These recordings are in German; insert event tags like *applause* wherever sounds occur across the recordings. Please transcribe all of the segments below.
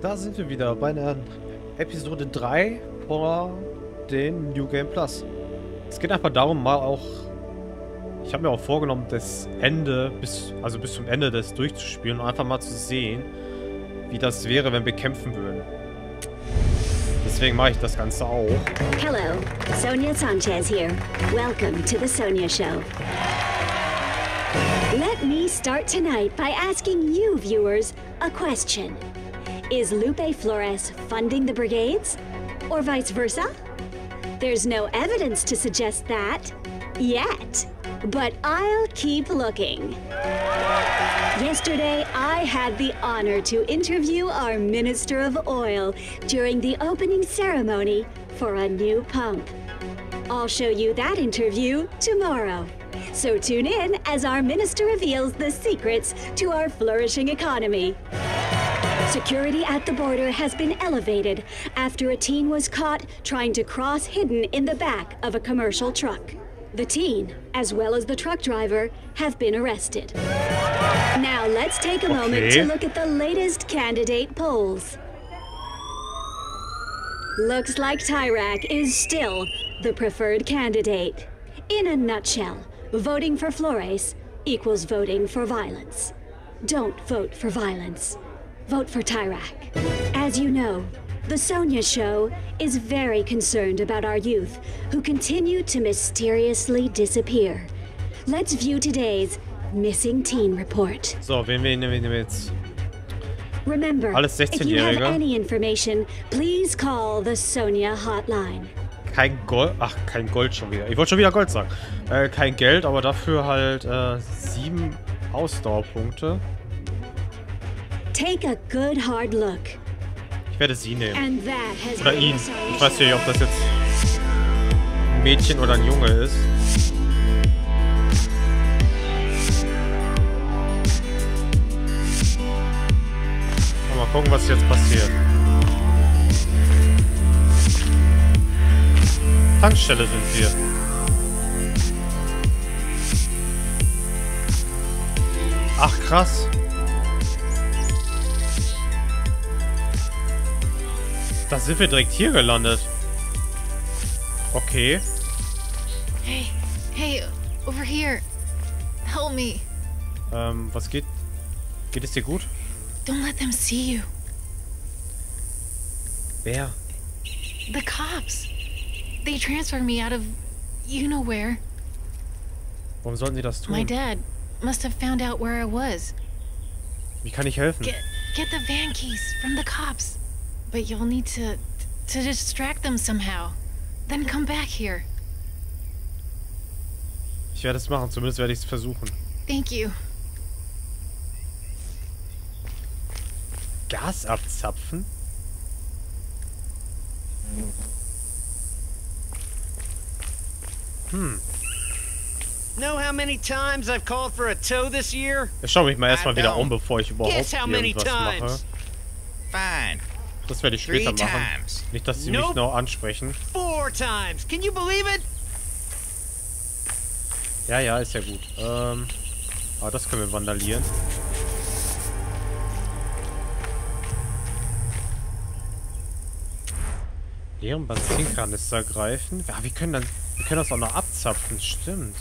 Da sind wir wieder bei der Episode 3 von den New Game Plus. Es geht einfach darum, mal auch... Ich habe mir auch vorgenommen, das Ende, bis, also bis zum Ende des durchzuspielen und einfach mal zu sehen, wie das wäre, wenn wir kämpfen würden. Deswegen mache ich das Ganze auch. Hello, Sonia Sanchez here. Welcome to the Sonia Show. Let me start tonight by asking you, viewers, a question. Is Lupe Flores funding the brigades? Or vice versa? There's no evidence to suggest that. Yet. But I'll keep looking. Yesterday, I had the honor to interview our Minister of Oil during the opening ceremony for a new pump. I'll show you that interview tomorrow. So tune in as our minister reveals the secrets to our flourishing economy. Security at the border has been elevated after a teen was caught trying to cross hidden in the back of a commercial truck. The teen, as well as the truck driver, have been arrested. Now let's take a moment to look at the latest candidate polls. Looks like Tyrak is still the preferred candidate. In a nutshell, voting for Flores equals voting for violence. Don't vote for violence. Vote for Tyrak. As you know, the Sonia Show is very concerned about our youth who continue to mysteriously disappear. Let's view today's missing teen report. So, wen wir nehmen wir jetzt? Remember, if you have any information, please call the Sonia hotline. Kein Gold. Ach, kein Gold schon wieder. Ich wollte schon wieder Gold sagen. Äh, kein Geld, aber dafür halt äh, sieben Ausdauerpunkte. Take a good hard look. Ich werde sie nehmen. Oder ihn. Ich weiß nicht, ob das jetzt ein Mädchen oder ein Junge ist. Mal gucken, was jetzt passiert. Tankstelle sind wir. Ach, krass. Da sind wir direkt hier gelandet. Okay. Hey, hey, over here. Help me. Ähm, was geht? Geht es dir gut? Don't let them see you. Wer? The cops. They transferred me out of you know where. Warum sollten sie das tun? My dad must have found out where I was. Wie kann ich helfen? Get get the van keys from the cops. But you'll need to to distract them somehow. Then come back here. Ich werde es machen, zumindest werde ich es versuchen. Thank you. Gas abzapfen? Hm. Know how many times I've called for a tow this year? Ich schaue mich mal erstmal I wieder don't. um, bevor ich überhaupt Guess how many irgendwas mache. times? Fine. Das werde ich später machen. Nicht, dass sie mich Nope. noch ansprechen. Four times. Can you believe it? Ja, ja, ist ja gut. Ähm, aber das können wir vandalieren. Leeren Benzinkanister greifen. Ja, wir können dann, wir können das auch noch abzapfen, stimmt.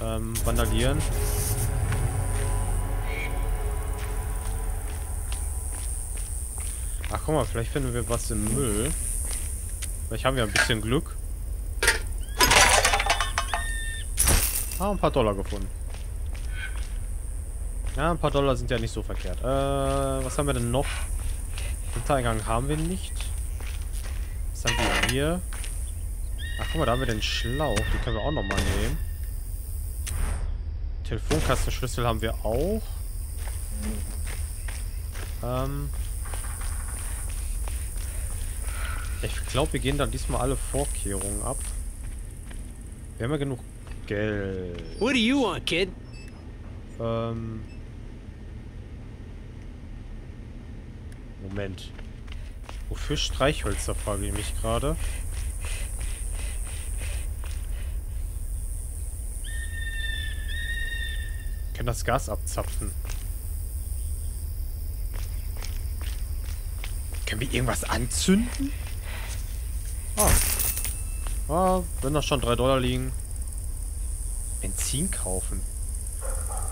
Ähm, vandalieren. Ach, guck mal, vielleicht finden wir was im Müll. Vielleicht haben wir ein bisschen Glück. Ah, ein paar Dollar gefunden. Ja, ein paar Dollar sind ja nicht so verkehrt. Äh, was haben wir denn noch? Hintereingang haben wir nicht. Was haben wir hier? Ach, guck mal, da haben wir den Schlauch. Den können wir auch nochmal nehmen. Telefonkastenschlüssel haben wir auch. Ähm. Ich glaube, wir gehen dann diesmal alle Vorkehrungen ab. Wir haben ja genug Geld. What do you want, kid? Ähm. Moment. Wofür Streichhölzer, frage ich mich gerade. können das Gas abzapfen. Können wir irgendwas anzünden? Ah. Ah, wenn da schon 3 Dollar liegen. Benzin kaufen.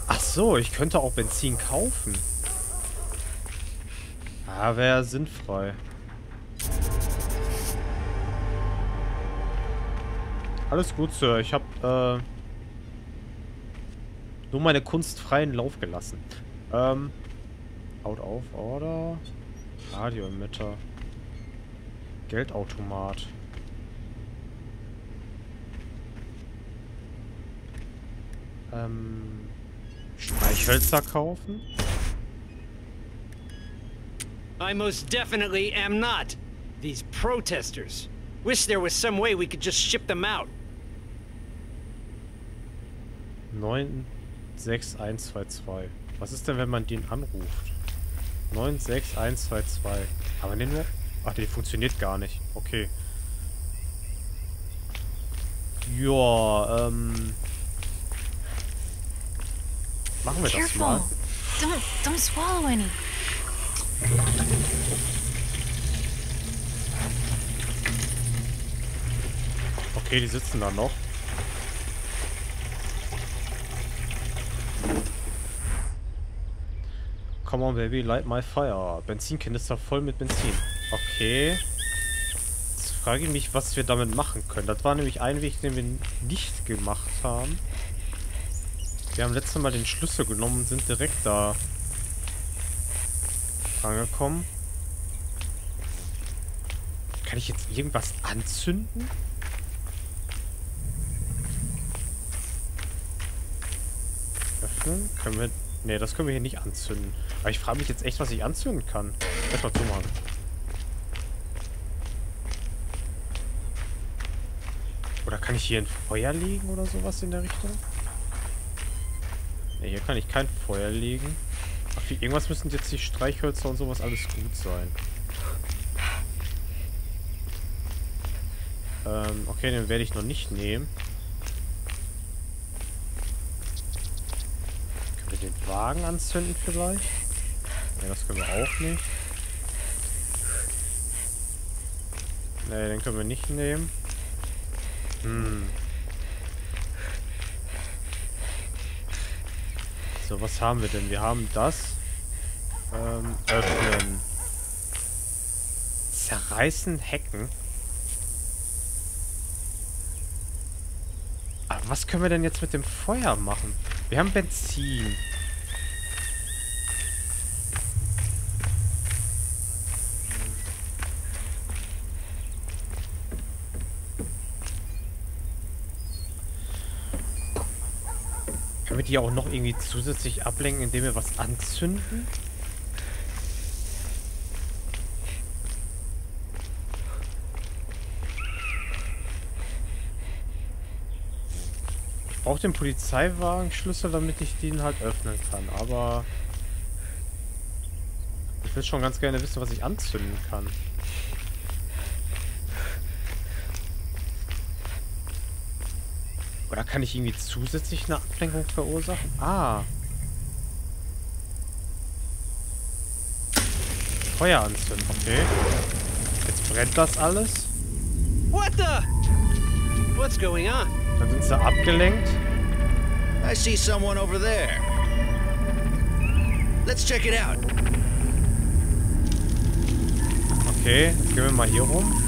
Ach so, ich könnte auch Benzin kaufen. Ah, wäre sinnfrei. Alles gut, Sir. Ich habe äh, nur meine Kunst freien Lauf gelassen. Ähm, Out of Order. Radioemitter. Geldautomat. Ähm, Streichhölzer kaufen? I most definitely am not. These protesters. Wish there was some way we could just ship them out. 96122. Was ist denn, wenn man den anruft? 96122. Aber den nur... Ach, der funktioniert gar nicht. Okay. Ja, ähm... Machen wir das mal. Don't, don't swallow any. Okay, die sitzen da noch. Come on, baby, light my fire. Benzinkanister voll mit Benzin. Okay. Jetzt frage ich mich, was wir damit machen können. Das war nämlich ein Weg, den wir nicht gemacht haben. Wir haben letztes Mal den Schlüssel genommen und sind direkt da angekommen. Kann ich jetzt irgendwas anzünden? Öffnen? Können wir... Ne, das können wir hier nicht anzünden. Aber ich frage mich jetzt echt, was ich anzünden kann. Erstmal zumachen. Oder kann ich hier ein Feuer legen oder sowas in der Richtung? Ne, hier kann ich kein Feuer legen. Ach, für irgendwas müssen jetzt die Streichhölzer und sowas alles gut sein. Ähm, okay, den werde ich noch nicht nehmen. Können wir den Wagen anzünden vielleicht? Ne, das können wir auch nicht. Ne, den können wir nicht nehmen. Hm. So, was haben wir denn? Wir haben das. Ähm, öffnen. Zerreißen Hecken. Aber was können wir denn jetzt mit dem Feuer machen? Wir haben Benzin. Die auch noch irgendwie zusätzlich ablenken, indem wir was anzünden? Ich brauche den Polizeiwagenschlüssel, damit ich den halt öffnen kann, aber... Ich will schon ganz gerne wissen, was ich anzünden kann. Oder kann ich irgendwie zusätzlich eine Ablenkung verursachen? Ah. Feuer anzünden, okay. Jetzt brennt das alles. What the? What's going on? Dann sind sie abgelenkt. I see someone over there. Let's check it out. Okay, jetzt gehen wir mal hier rum.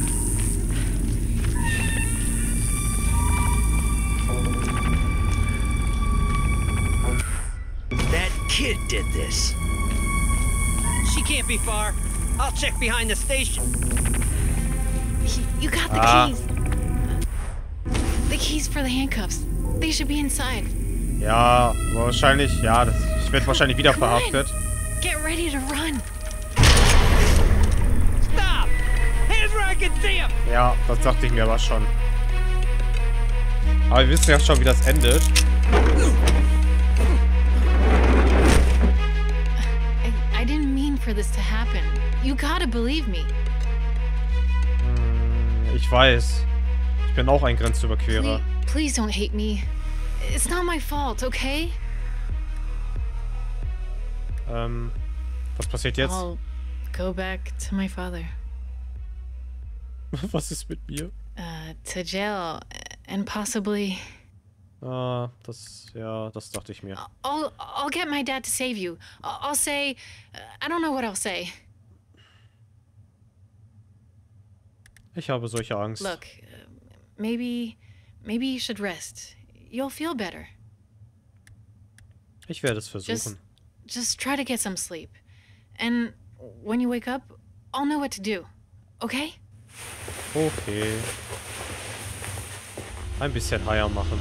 Kid did this. She can't be far. I'll check behind the station. You got the Ah. keys. The keys for the handcuffs. They should be inside. Ja, wahrscheinlich, ja, das, ich werde wahrscheinlich wieder Come on. verhaftet. Get ready to run. Stop! Hands where I can see him! Ja, das dachte ich mir aber schon. Aber wir wissen ja schon, wie das endet. Believe me. Hm, Ich weiß. Ich bin auch ein Grenzüberquerer. Please, please don't hate me. It's not my fault, okay? Ähm, was passiert jetzt? I'll go back to my father. *laughs* Was ist mit mir? Uh, to jail, and possibly. Ah, das, ja, das dachte ich mir. I'll I'll get my dad to save you. I'll, I'll say, uh, I don't know what I'll say. Ich habe solche Angst. Look, uh, maybe, maybe you should rest. You'll feel better. Ich werde es Just, versuchen. just try to get some sleep, and when you wake up, I'll know what to do. Okay? Okay. Ein bisschen Eier machen.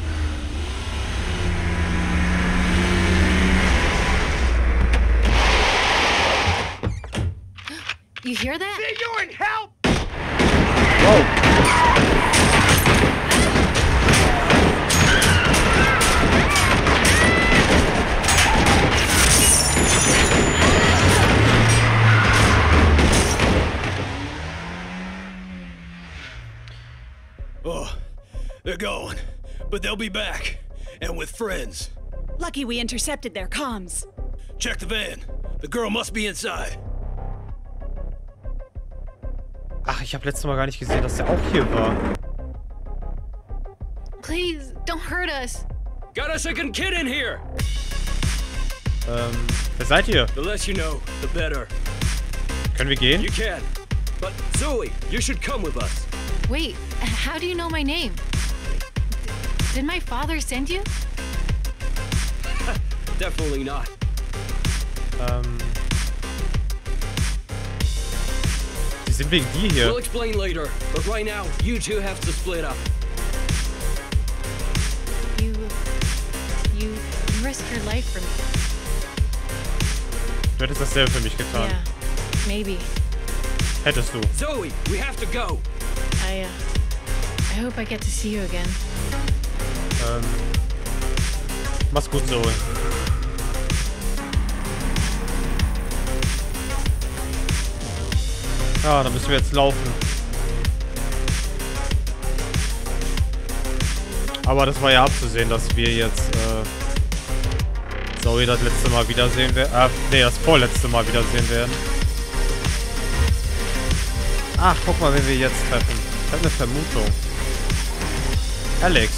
You hear that? Bjorn, help! Wow. Oh, they're gone. But they'll be back. And with friends. Lucky we intercepted their comms. Check the van. The girl must be inside. Ach, ich habe letztes Mal gar nicht gesehen, dass der auch hier war. Please, don't hurt us. Got a second kid in here! Ähm, wer seid ihr? The less you know, the better. Können wir gehen? You can. But Zoe, you should come with us. Wait, how do you know my name? Did my father send you? *laughs* Definitely not. Ähm. Sind wegen dir hier. We'll explain later. But right now, you two have to split up. You, you, you risked your life for me. Du hättest dasselbe für mich getan. Yeah, maybe. Hättest du. Zoe, we have to go. I, uh, I hope I get to see you again. Ähm. Mach's gut, Zoe. Ja, dann müssen wir jetzt laufen. Aber das war ja abzusehen, dass wir jetzt äh, Zoe das letzte Mal wiedersehen werden. Äh, nee, das vorletzte Mal wiedersehen werden. Ach, guck mal, wen wir jetzt treffen. Ich habe eine Vermutung. Alex.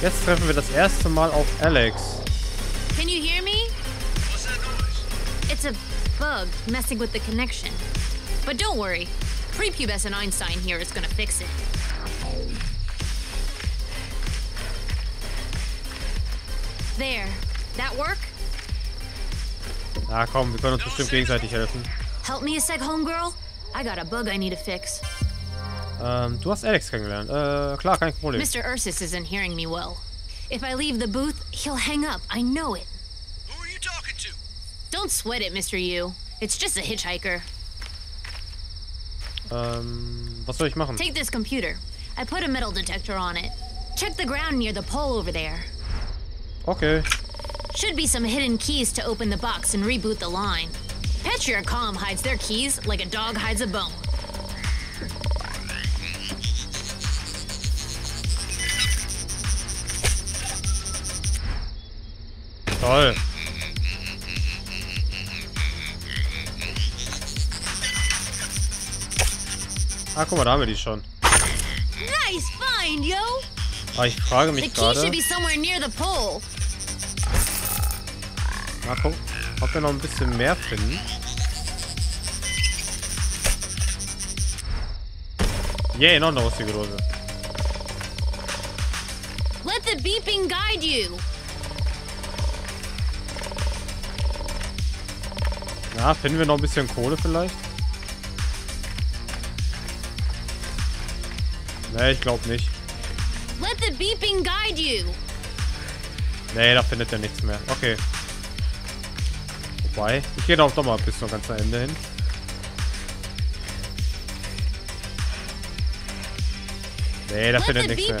Jetzt treffen wir das erste Mal auf Alex. Bug messing with the connection. But don't worry. Prepubescent Einstein here is gonna fix it. There. That work? Na komm, wir können uns bestimmt gegenseitig helfen. Help me a sec, homegirl? I got a bug I need to fix. Ähm, du hast Alex kennengelernt. Äh, klar, kein Problem. Mr. Ursus isn't hearing me well. If I leave the booth, he'll hang up. I know it. Who are you talking to? Don't sweat it, Mr. Yu. It's just a hitchhiker. Ähm, was soll ich machen? Take this computer. I put a metal detector on it. Check the ground near the pole over there. Okay. Should be some hidden keys to open the box and reboot the line. Petriacom hides their keys like a dog hides a bone. Toll. Ah, guck mal, da haben wir die schon. Nice find, yo! Aber ich frage The mich key gerade. should be somewhere near the pole. Mal gucken, ob wir noch ein bisschen mehr finden. Yay, noch eine lustige Dose. Let the beeping guide you. Ja, finden wir noch ein bisschen Kohle vielleicht? Nee, ich glaube nicht. Let the beeping guide you. Nee, da findet er nichts mehr. Okay. Wobei, ich gehe doch doch mal bis zum ganzen Ende hin. Nee, da Let findet nichts mehr.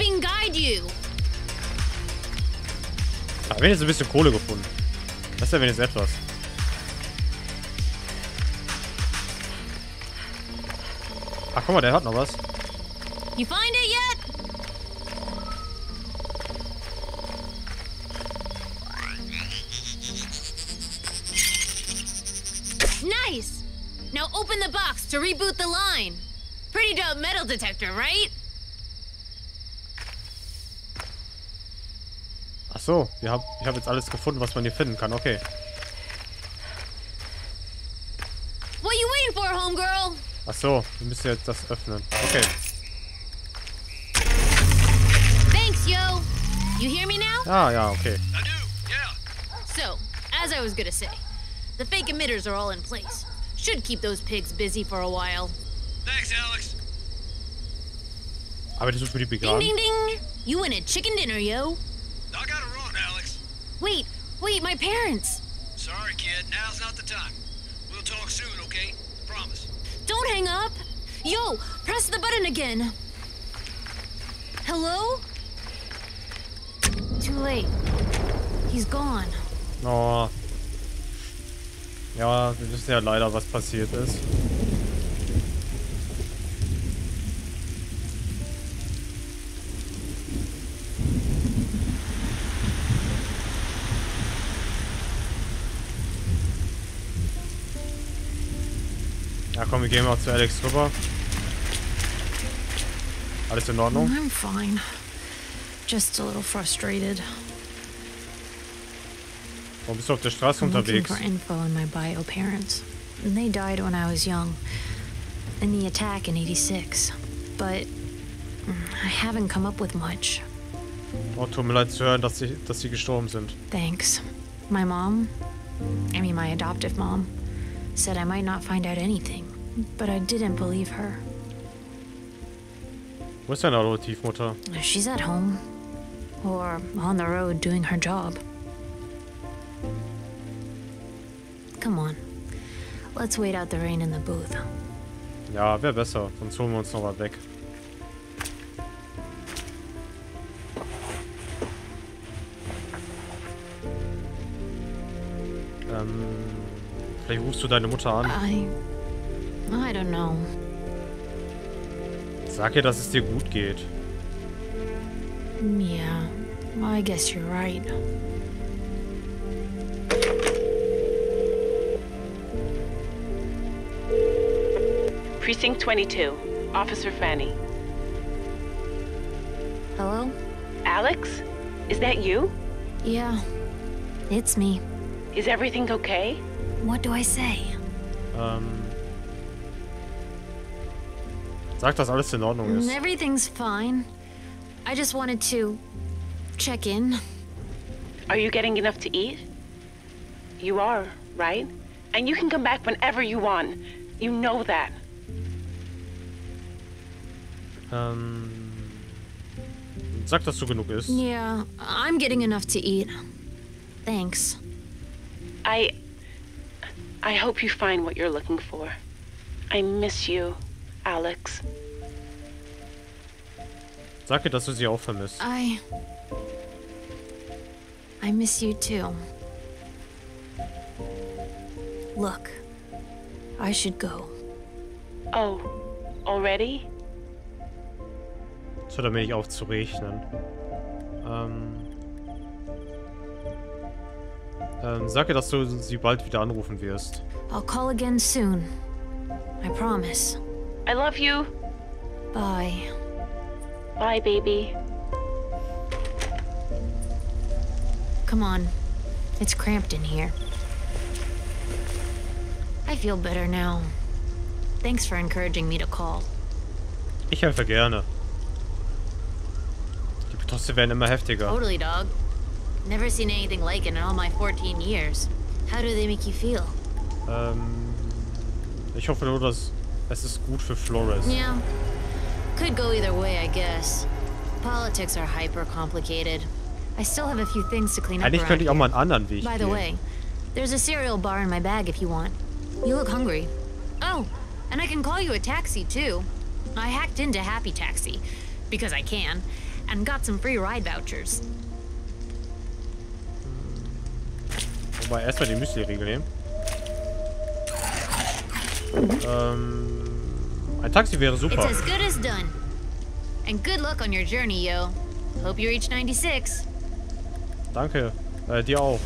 Da haben wir jetzt ein bisschen Kohle gefunden. Das ist ja wenigstens etwas. Ach, guck mal, der hat noch was. You find it yet? Nice! Now open the box to reboot the line. Pretty dope metal detector, right? Ach so, ich habe hab jetzt alles gefunden, was man hier finden kann. Okay. What you waiting for, homegirl? Ach so, wir müssen jetzt das öffnen. Okay. Hear me now? Ah, ja, okay. I do, yeah. So, as I was gonna say, the fake emitters are all in place. Should keep those pigs busy for a while. Thanks, Alex. Aber das ist für die Ding ding ding! You win a chicken dinner, yo. I gotta run, Alex. Wait, wait, my parents. Sorry, kid. Now's not the time. We'll talk soon, okay? Promise. Don't hang up. Yo, press the button again. Hello? Too late. He's gone. Oh. Ja, wir wissen ja leider, was passiert ist. Ja, komm, wir gehen mal zu Alex rüber. Alles in Ordnung? I'm fine. Just a little frustrated. Warum bist du auf der Straße I'm unterwegs? for info on my bio parents. They died when I was young. In the attack in 86. But mm, I haven't come up with much. Oh, tut mir leid zu hören, dass sie, dass sie gestorben sind. Thanks. My mom, I mean my adoptive mom, said I might not find out anything. But I didn't believe her. Wo ist deine Adoptivmutter? She's at home. Or on the road doing her job. Come on. Let's wait out the rain in the booth. Ja, wäre besser. Sonst holen wir uns noch mal weg. Ähm, vielleicht rufst du deine Mutter an. I. I don't know. Sag ihr, dass es dir gut geht. Yeah, I guess you're right. Precinct 22, Officer Fanny. Hello? Alex? Is that you? Yeah, it's me. Is everything okay? What do I say? Ähm, sag, dass alles in Ordnung ist. Everything's fine. I just wanted to check in. Are you getting enough to eat? You are, right? And you can come back whenever you want. You know that. Um, ähm, sag, dass du genug isst. Yeah, I'm getting enough to eat. Thanks. I. I hope you find what you're looking for. I miss you, Alex. Sag ihr, dass du sie auch vermisst. I. I miss you too. Look, I should go. Oh, already? Es hört allmählich auf zu regnen. Ähm, ähm, sag ihr, dass du sie bald wieder anrufen wirst. I'll call again soon. I promise. I love you. Bye. Bye, baby. Come on. It's cramped in here. I feel better now. Thanks for encouraging me to call. Ich helfe gerne. Die Proteste werden immer heftiger. Totally, dog. Never seen anything like it in all my 14 years. How do they make you feel? Ähm, ich hoffe nur, dass es ist gut für Flores. Yeah. Could go either way, I guess. Politics are hyper complicated. I still have a few things to clean up Eigentlich könnte ich auch mal einen anderen Weg By the way, there's a cereal bar in my bag if you want. You look hungry. Oh, and I can call you a taxi too. I hacked into Happy Taxi because I can and got some free ride vouchers. Wobei, erstmal die Müsli-Riegel nehmen. Ähm, ein Taxi wäre It's super. as good as done. And good luck on your journey, yo. Hope you reach 96. Danke. Äh, dir auch.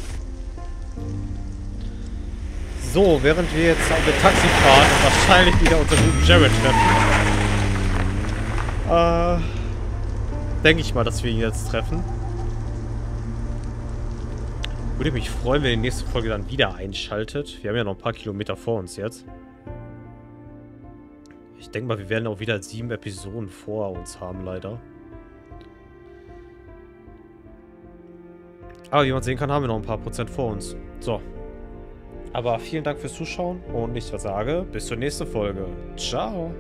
So, während wir jetzt auf dem Taxi fahren und wahrscheinlich wieder unseren guten Jared treffen, äh, denke ich mal, dass wir ihn jetzt treffen. Würde mich freuen, wenn ihr die nächste Folge dann wieder einschaltet. Wir haben ja noch ein paar Kilometer vor uns jetzt. Denke mal, wir werden auch wieder sieben Episoden vor uns haben, leider. Aber wie man sehen kann, haben wir noch ein paar Prozent vor uns. So. Aber vielen Dank fürs Zuschauen und ich sage, bis zur nächsten Folge. Ciao.